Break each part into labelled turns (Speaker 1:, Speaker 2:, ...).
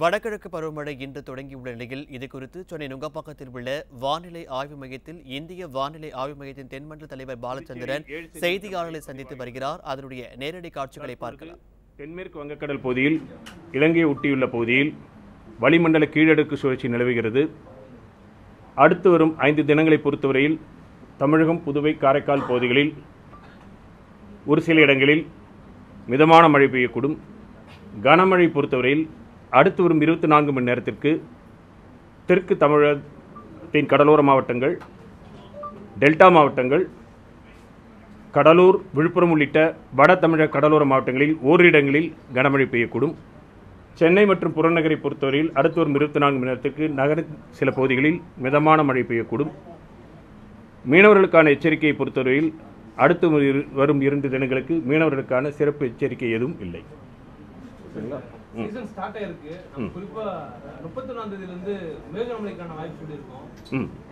Speaker 1: வடகிழக்கு பருவமழை இன்று தொடங்கியுள்ள நிலையில் இதுகுறித்து சென்னை நுங்கம்பாக்கத்தில் உள்ள வானிலை ஆய்வு மையத்தில் இந்திய வானிலை ஆய்வு மையத்தின் தென்மண்டல தலைவர் பாலச்சந்திரன் செய்தியாளர்களை சந்தித்து வருகிறார். அதனுடைய நேரடி காட்சிகளை பார்க்கலாம்.
Speaker 2: தென்மேற்கு வங்கக்கடல் பகுதியில் இலங்கையை ஒட்டியுள்ள பகுதியில் வளிமண்டல கீழடுக்கு சுழற்சி நிலவுகிறது. அடுத்து வரும் ஐந்து தினங்களை பொறுத்தவரையில் தமிழகம் புதுவை காரைக்கால் பகுதிகளில் ஒரு சில இடங்களில் மிதமான மழை பெய்யக்கூடும். கனமழை பொறுத்தவரையில் அடுத்து வரும் இருபத்தி நான்கு மணி நேரத்திற்கு தெற்கு தமிழகத்தின் கடலோர மாவட்டங்கள் டெல்டா மாவட்டங்கள் கடலூர் விழுப்புரம் உள்ளிட்ட வட தமிழக கடலோர மாவட்டங்களில் ஓரிரு இடங்களில் கனமழை பெய்யக்கூடும். சென்னை மற்றும் புறநகரை பொறுத்தவரையில் அடுத்து வரும் இருபத்தி நான்கு மணி நேரத்திற்கு நகர சில பகுதிகளில் மிதமான மழை பெய்யக்கூடும். மீனவர்களுக்கான எச்சரிக்கையை பொறுத்தவரையில் அடுத்து வரும் இரண்டு தினங்களுக்கு மீனவர்களுக்கான சிறப்பு எச்சரிக்கை எதுவும் இல்லை. சரிங்களா.
Speaker 3: சீசன் ஸ்டார்ட் ஆயிருக்கு. குறிப்பா முப்பத்தொன்னாம் தேதியில இருந்து மேகமலைக்கான வாய்ப்பு சொல்லியிருக்கோம்.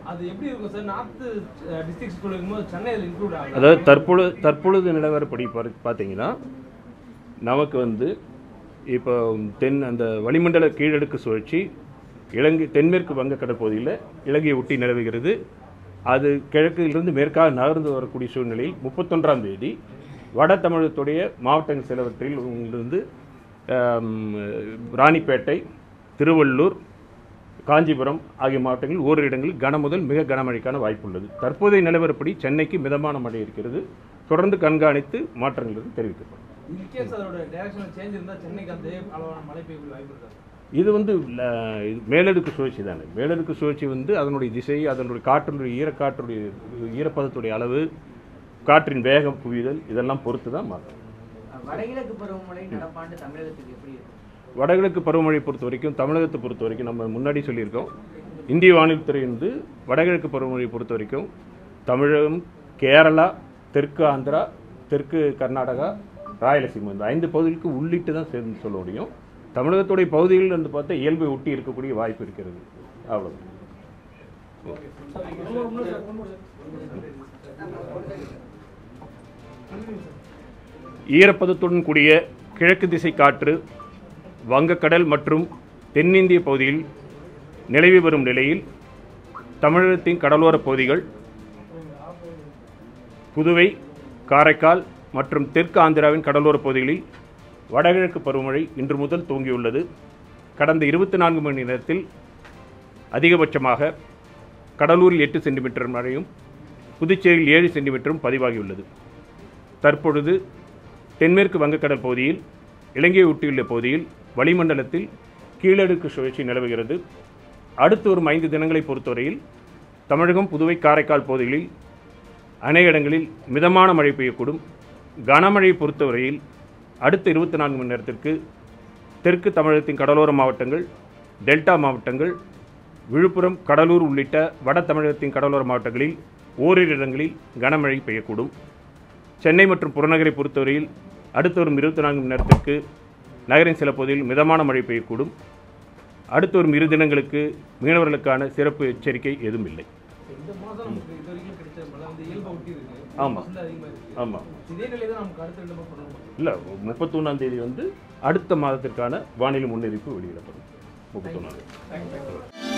Speaker 3: அது எப்படி இருக்கும் சார்? நார்த் டிஸ்ட்ரிக்ட் சொல்லிருக்கும் போது சென்னை அதில் இன்க்ளூட் ஆகல.
Speaker 2: அதாவது தற்பொழுது தற்பொழுது நிலவரப்படி பாரு- பார்த்தீங்கன்னா நமக்கு வந்து இப்போ தென் அந்த வளிமண்டல கீழடுக்கு சுழற்சி இலங்கை தென்மேற்கு வங்கக்கடல் பகுதியில் இலங்கையை ஒட்டி நிலவுகிறது. அது கிழக்கிலிருந்து மேற்காக நகர்ந்து வரக்கூடிய சூழ்நிலையில் முப்பத்தொன்றாம் தேதி வட தமிழகத்துடைய மாவட்டங்கள் சிலவற்றில் இருந்து ராணிப்பேட்டை திருவள்ளூர் காஞ்சிபுரம் ஆகிய மாவட்டங்களில் ஓரிரு இடங்களில் கன முதல் மிக கனமழைக்கான வாய்ப்பு உள்ளது தற்போதைய நிலவரப்படி சென்னைக்கு மிதமான மழை இருக்கிறது. தொடர்ந்து கண்காணித்து மாற்றங்கள் தெரிவிக்கப்படும். இது வந்து மேலடுக்கு சுழற்சி தானே. மேலடுக்கு சுழற்சி வந்து அதனுடைய திசை அதனுடைய காற்றினுடைய ஈரக்காற்றுடைய ஈரப்பதத்துடைய அளவு காற்றின் வேகம் குவிதல் இதெல்லாம் பொறுத்து தான் மாறும்.
Speaker 4: வடகிழக்கு பருவமழை நடப்பாண்டு தமிழகத்துக்கு எப்படி இருக்கும்?
Speaker 2: வடகிழக்கு பருவமழை பொறுத்த வரைக்கும் தமிழகத்தை பொறுத்த வரைக்கும் நம்ம முன்னாடி சொல்லியிருக்கோம். இந்திய வானிலைத்துறை வந்து வடகிழக்கு பருவமழை பொறுத்த வரைக்கும் தமிழகம் கேரளா தெற்கு ஆந்திரா தெற்கு கர்நாடகா ராயலசீமா இந்த ஐந்து பகுதிகளுக்கு உள்ளிட்டு தான் சேர்ந்து சொல்ல முடியும். தமிழகத்துடைய பகுதிகளில் வந்து பார்த்தா இயல்பை ஒட்டி இருக்கக்கூடிய வாய்ப்பு இருக்கிறது. அவ்வளோ ஈரப்பதத்துடன் கூடிய கிழக்கு திசை காற்று வங்கக்கடல் மற்றும் தென்னிந்திய பகுதியில் நிலவி வரும் நிலையில் தமிழகத்தின் கடலோர பகுதிகள் புதுவை காரைக்கால் மற்றும் தெற்கு ஆந்திராவின் கடலோர பகுதிகளில் வடகிழக்கு பருவமழை இன்று முதல் துவங்கியுள்ளது. கடந்த இருபத்தி நான்கு மணி நேரத்தில் அதிகபட்சமாக கடலூரில் எட்டு சென்டிமீட்டர் மழையும் புதுச்சேரியில் ஏழு சென்டிமீட்டரும் பதிவாகியுள்ளது. தற்பொழுது தென்மேற்கு வங்கக்கடல் பகுதியில் இலங்கையை ஒட்டியுள்ள பகுதியில் வளிமண்டலத்தில் கீழடுக்கு சுழற்சி நிலவுகிறது. அடுத்து வரும் ஐந்து தினங்களை பொறுத்தவரையில் தமிழகம் புதுவை காரைக்கால் பகுதிகளில் அநேக இடங்களில் மிதமான மழை பெய்யக்கூடும். கனமழையை பொறுத்தவரையில் அடுத்த இருபத்தி நான்கு மணி நேரத்திற்கு தெற்கு தமிழகத்தின் கடலோர மாவட்டங்கள் டெல்டா மாவட்டங்கள் விழுப்புரம் கடலூர் உள்ளிட்ட வட தமிழகத்தின் கடலோர மாவட்டங்களில் ஓரிரு இடங்களில் கனமழை பெய்யக்கூடும். சென்னை மற்றும் புறநகரை பொறுத்தவரையில் அடுத்து வரும் இருபத்தி நான்கு மணி நேரத்திற்கு நகரின் சில பகுதியில் மிதமான மழை பெய்யக்கூடும். அடுத்து வரும் இரு தினங்களுக்கு மீனவர்களுக்கான சிறப்பு எச்சரிக்கை எதுவும் இல்லை. ஆமாம்
Speaker 3: பண்ணணும்
Speaker 2: இல்லை முப்பத்தொன்னாம் தேதி வந்து அடுத்த மாதத்திற்கான வானிலை முன்னறிவிப்பு வெளியிடப்படும். முப்பத்தொன்னாம் தேதி.